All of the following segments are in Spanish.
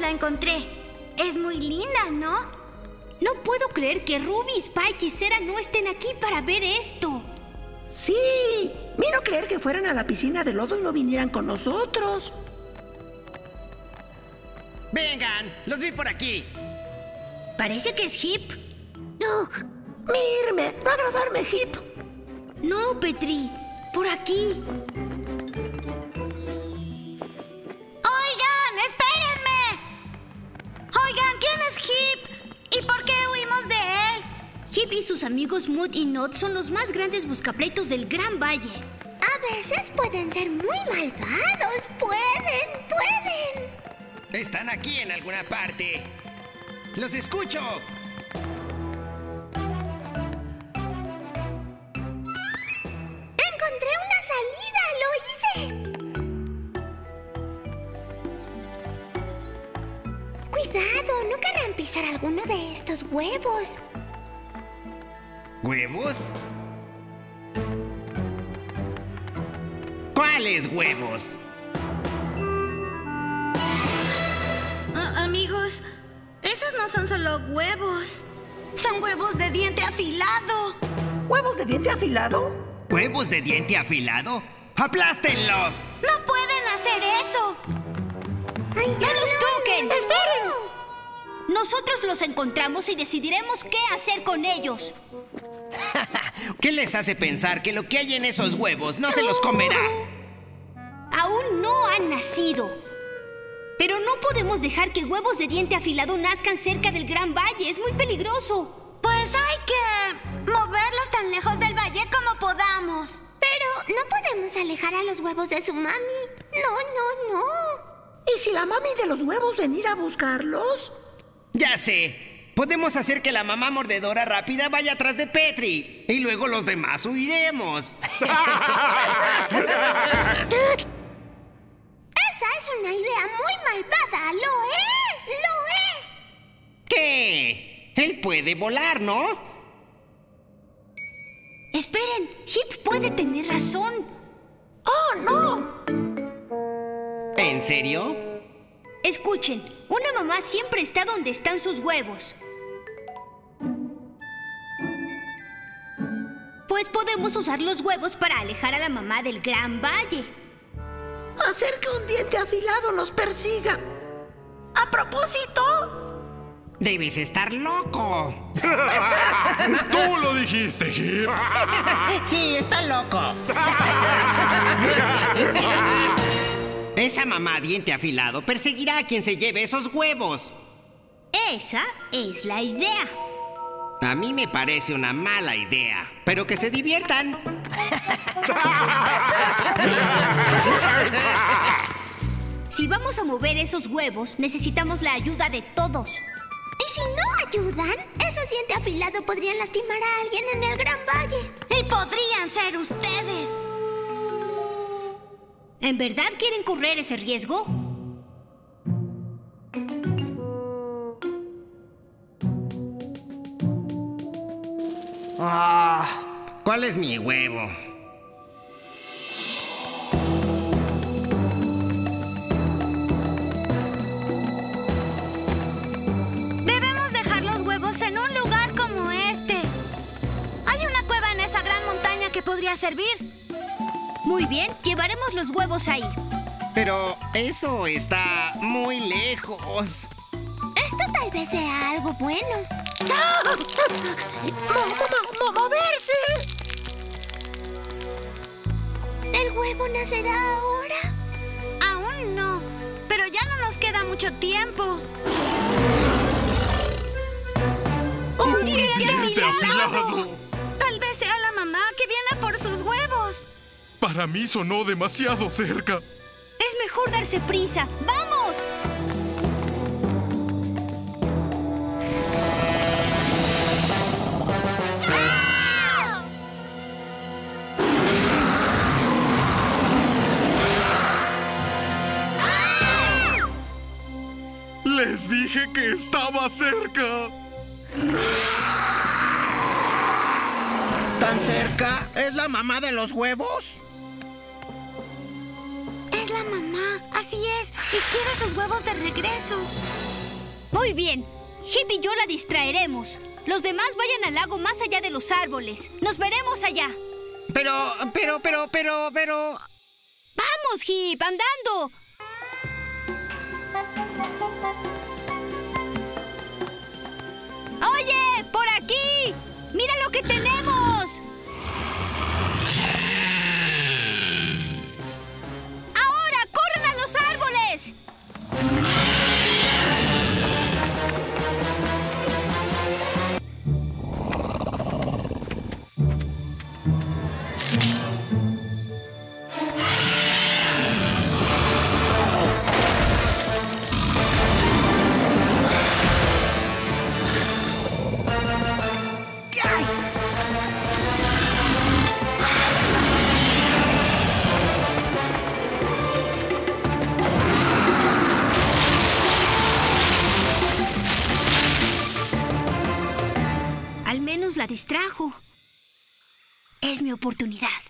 La encontré. Es muy linda, ¿no? No puedo creer que Ruby, Spike y Sera no estén aquí para ver esto. Sí, miro creer que fueran a la piscina de lodo y no vinieran con nosotros. Vengan, los vi por aquí. Parece que es Hip. No, mírme, va a agradarme, Hip. No, Petri. Por aquí. Hip y sus amigos Mood y Nod son los más grandes buscapleitos del Gran Valle. A veces pueden ser muy malvados. Pueden, pueden. Están aquí en alguna parte. ¡Los escucho! Encontré una salida. Lo hice. Cuidado, no querrán pisar alguno de estos huevos. ¿Huevos? ¿Cuáles huevos? Amigos, esos no son solo huevos. Son huevos de diente afilado. ¿Huevos de diente afilado? ¿Huevos de diente afilado? ¡Aplástenlos! No pueden hacer eso. ¡No los toquen! ¡Esperen! Nosotros los encontramos y decidiremos qué hacer con ellos. ¿Qué les hace pensar que lo que hay en esos huevos no se los comerá? Aún no han nacido. Pero no podemos dejar que huevos de diente afilado nazcan cerca del Gran Valle. Es muy peligroso. Pues hay que moverlos tan lejos del valle como podamos. Pero no podemos alejar a los huevos de su mami. No, no, no. ¿Y si la mami de los huevos venir a buscarlos? Ya sé. Podemos hacer que la mamá mordedora rápida vaya atrás de Petri. Y luego los demás huiremos. Esa es una idea muy malvada. Lo es, lo es. ¿Qué? Él puede volar, ¿no? Esperen, Hip puede tener razón. ¡Oh, no! ¿En serio? Escuchen, una mamá siempre está donde están sus huevos. Pues podemos usar los huevos para alejar a la mamá del Gran Valle. Hacer que un diente afilado nos persiga. A propósito, Debes estar loco. Tú lo dijiste, Hip. Sí, está loco. Esa mamá diente afilado perseguirá a quien se lleve esos huevos. Esa es la idea. A mí me parece una mala idea, pero que se diviertan. Si vamos a mover esos huevos, necesitamos la ayuda de todos. Y si no ayudan, esos dientes afilados podrían lastimar a alguien en el Gran Valle. Y podrían ser ustedes. ¿En verdad quieren correr ese riesgo? Ah, ¿Cuál es mi huevo? Debemos dejar los huevos en un lugar como este. Hay una cueva en esa gran montaña que podría servir. Muy bien, llevaremos los huevos ahí. Pero eso está muy lejos. Esto tal vez sea algo bueno. ¡Mo- mo- mo- moverse! ¿El huevo nacerá ahora? Aún no, pero ya no nos queda mucho tiempo. ¡Un diente Diente afilado. Tal vez sea la mamá que viene por sus huevos. Para mí sonó demasiado cerca. Es mejor darse prisa. ¡Vamos! Les dije que estaba cerca. ¿Tan cerca? ¿Es la mamá de los huevos? Es la mamá, así es. Y quiere sus huevos de regreso. Muy bien. Hip y yo la distraeremos. Los demás vayan al lago más allá de los árboles. Nos veremos allá. Pero, pero, pero, pero, pero... ¡Vamos, Hip! ¡Andando! La distrajo. Es mi oportunidad.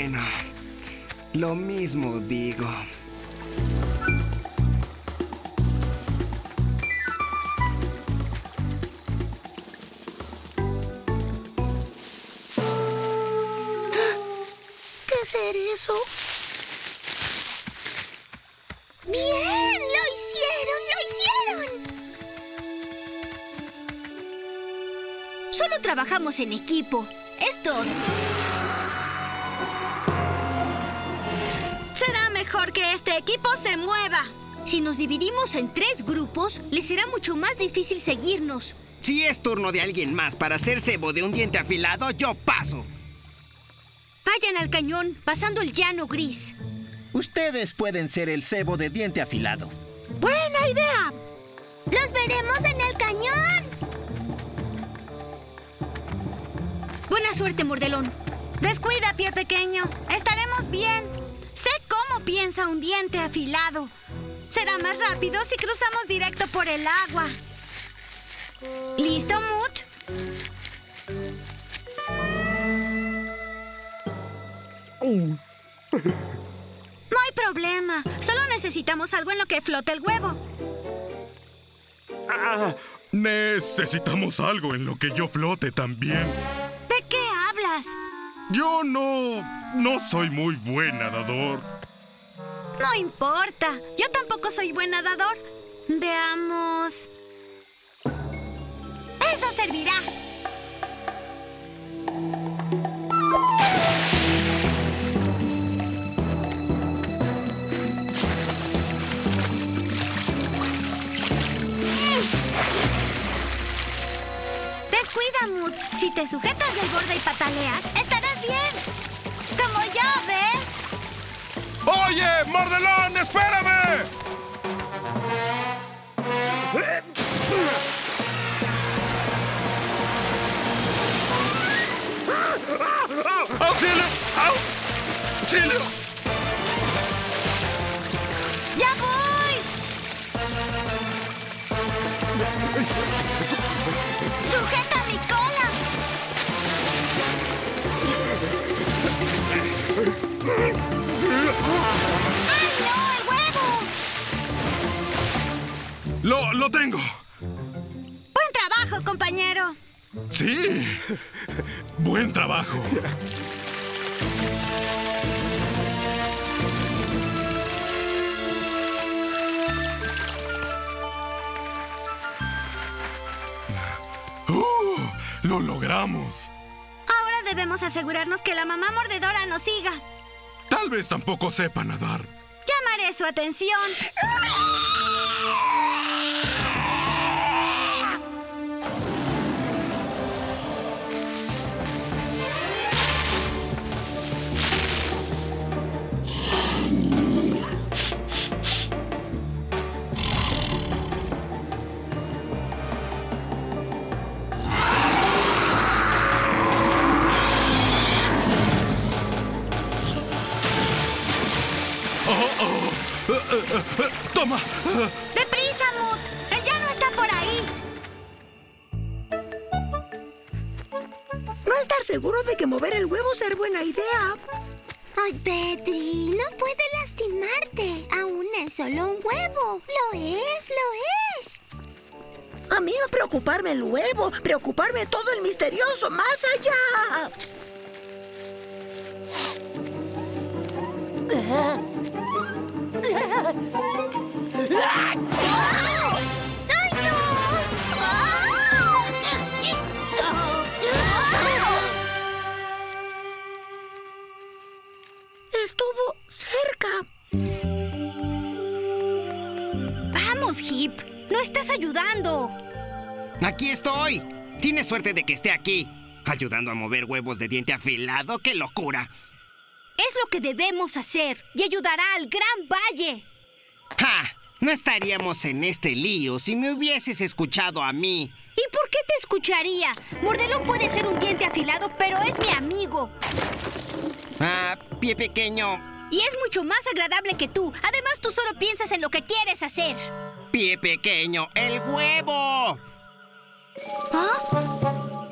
Bueno, lo mismo digo. ¿Qué ser eso? ¡Bien! ¡Lo hicieron! ¡Lo hicieron! Solo trabajamos en equipo. Es. Mejor que este equipo se mueva. Si nos dividimos en tres grupos, les será mucho más difícil seguirnos. Si es turno de alguien más para hacer cebo de un diente afilado, yo paso. Vayan al cañón, pasando el llano gris. Ustedes pueden ser el cebo de diente afilado. ¡Buena idea! ¡Los veremos en el cañón! Buena suerte, Mordelón. Descuida, pie pequeño. Estaremos bien. Piensa un diente afilado. Será más rápido si cruzamos directo por el agua. ¿Listo, Mut? No hay problema. Solo necesitamos algo en lo que flote el huevo. Ah, necesitamos algo en lo que yo flote también. ¿De qué hablas? Yo no... no soy muy buen nadador. No importa. Yo tampoco soy buen nadador. Veamos. Eso servirá. Descuida, Mood. Si te sujetas del borde y pataleas, estarás bien. ¡Oye, Mordelón, espérame! ¡Auxilio! ¡Auxilio! ¡Ya voy! ¡Sujeta! Lo, tengo. Buen trabajo, compañero. Sí. Buen trabajo. ¡Uh! ¡Lo logramos! Ahora debemos asegurarnos que la mamá mordedora nos siga. Tal vez tampoco sepa nadar. Llamaré su atención. ¡Deprisa, Mut! ¡Él ya no está por ahí! No estar seguro de que mover el huevo ser buena idea. Ay, Petri, no puede lastimarte. Aún es solo un huevo. Lo es, lo es. A mí no preocuparme el huevo, preocuparme todo el misterioso más allá. No estás ayudando. Aquí estoy. Tienes suerte de que esté aquí. Ayudando a mover huevos de diente afilado. ¡Qué locura! Es lo que debemos hacer y ayudará al Gran Valle. ¡Ja! No estaríamos en este lío si me hubieses escuchado a mí. ¿Y por qué te escucharía? Mordelón puede ser un diente afilado, pero es mi amigo. Ah, pie pequeño. Y es mucho más agradable que tú. Además, tú solo piensas en lo que quieres hacer. Pie pequeño, el huevo. ¡Atrápalo!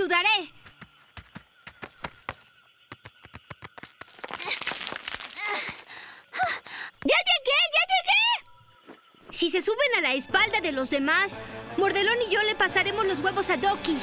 Ayudaré. ¡Ya llegué! ¡Ya llegué! Si se suben a la espalda de los demás, Mordelón y yo le pasaremos los huevos a Doki.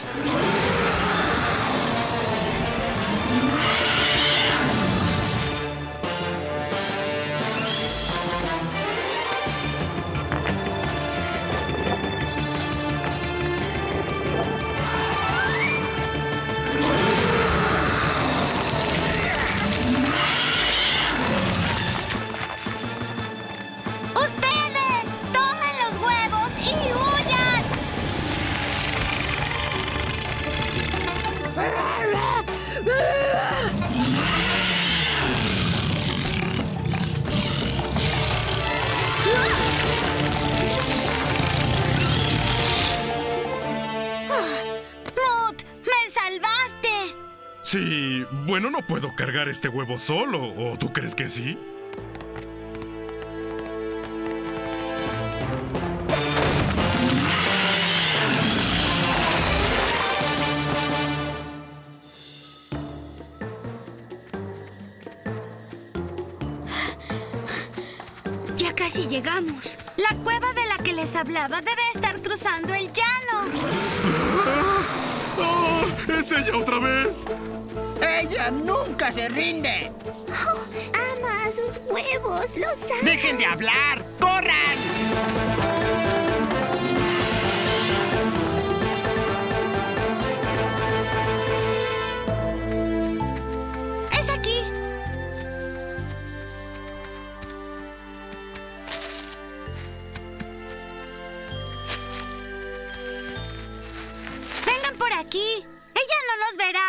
Puedo cargar este huevo solo. ¿O tú crees que sí? Ya casi llegamos. La cueva de la que les hablaba debe estar cruzando el llano. ¡Ah! ¡Es ella otra vez! ¡Ella nunca se rinde! Oh, ama a sus huevos, los ama. ¡Dejen de hablar! ¡Corran! Es aquí. Vengan por aquí. Ella no nos verá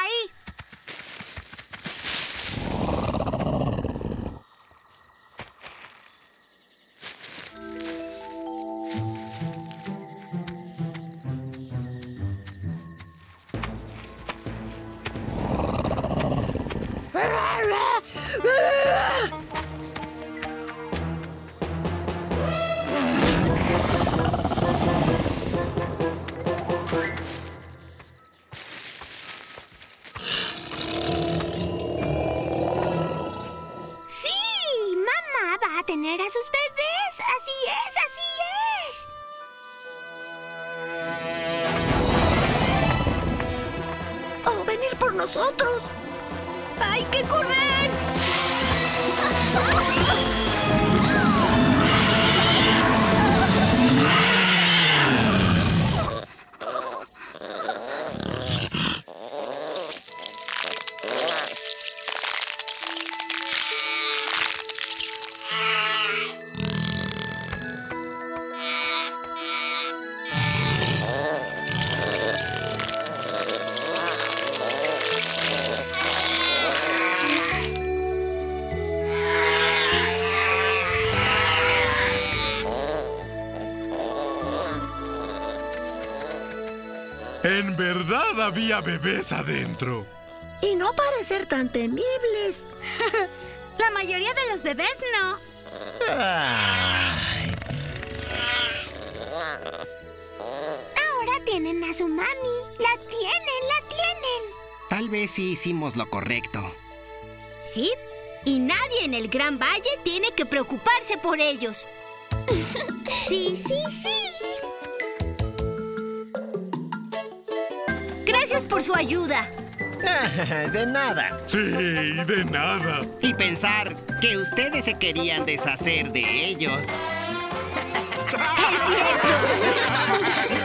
por había bebés adentro. Y no parecer tan temibles. La mayoría de los bebés no. Ahora tienen a su mami. La tienen, la tienen. Tal vez sí hicimos lo correcto. Sí, y nadie en el Gran Valle tiene que preocuparse por ellos. Sí, sí, sí. Gracias por su ayuda. De nada. Sí, de nada. Y pensar que ustedes se querían deshacer de ellos. Es cierto.